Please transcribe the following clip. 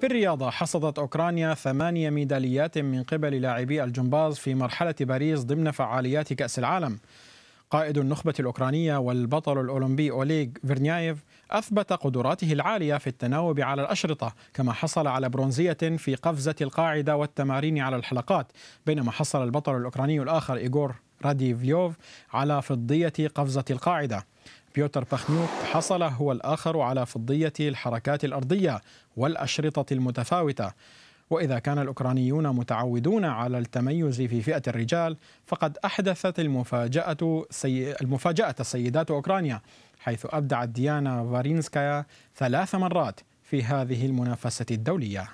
في الرياضة حصدت أوكرانيا ثمانية ميداليات من قبل لاعبي الجمباز في مرحلة باريس ضمن فعاليات كأس العالم. قائد النخبة الأوكرانية والبطل الأولمبي أوليغ فيرنيايف أثبت قدراته العالية في التناوب على الأشرطة كما حصل على برونزية في قفزة القاعدة والتمارين على الحلقات بينما حصل البطل الأوكراني الآخر إيغور راديفليوف على فضية قفزة القاعدة. بيوتر باخنيوك حصل هو الآخر على فضية الحركات الأرضية والأشرطة المتفاوتة. وإذا كان الأوكرانيون متعودون على التميز في فئة الرجال فقد أحدثت المفاجأة سي... المفاجأة سيدات أوكرانيا حيث أبدعت ديانا فارينسكايا ثلاث مرات في هذه المنافسة الدولية.